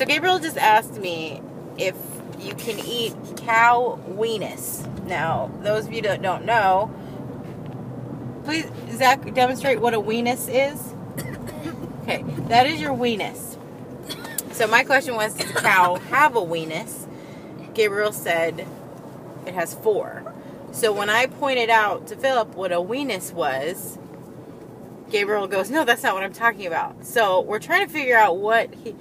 So Gabriel just asked me if you can eat cow weenus. Now, those of you that don't know, please, Zach, demonstrate what a weenus is. Okay, that is your weenus. So my question was, does a cow have a weenus? Gabriel said it has four. So when I pointed out to Philip what a weenus was, Gabriel goes, "No, that's not what I'm talking about." So we're trying to figure out what he.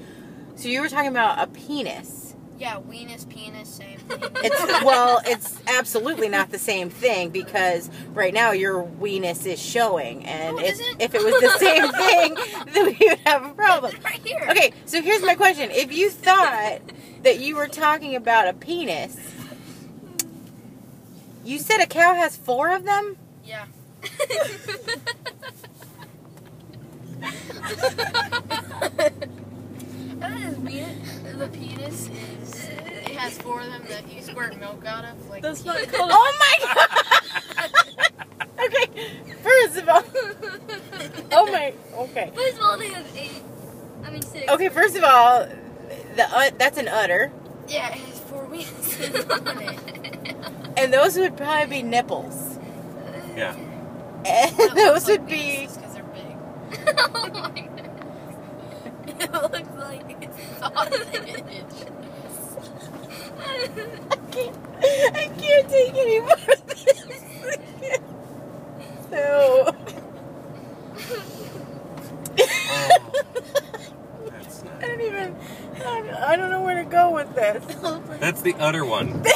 So you were talking about a penis. Yeah, weenus, penis, same thing. It's well, it's absolutely not the same thing because right now your weenus is showing, and oh, No, it if, isn't. if it was the same thing, then we would have a problem. right here. Okay, so here's my question: If you thought that you were talking about a penis, you said a cow has four of them. Yeah. That is penis. The penis is. It has four of them that you squirt milk out of. Like. That's not called. Oh my god! okay, first of all, oh my, okay, First of all, they have eight. I mean six. okay. First of all, the uh, that's an udder, Yeah, it has four weenuses on it. and those would probably be nipples, Yeah. and those would be. Because they're big. oh my god. It looks like it's Sausage. I can't, I can't take any more of this. So. Oh, that's I not. don't even. I don't- know where to go with this. Oh that's the udder one.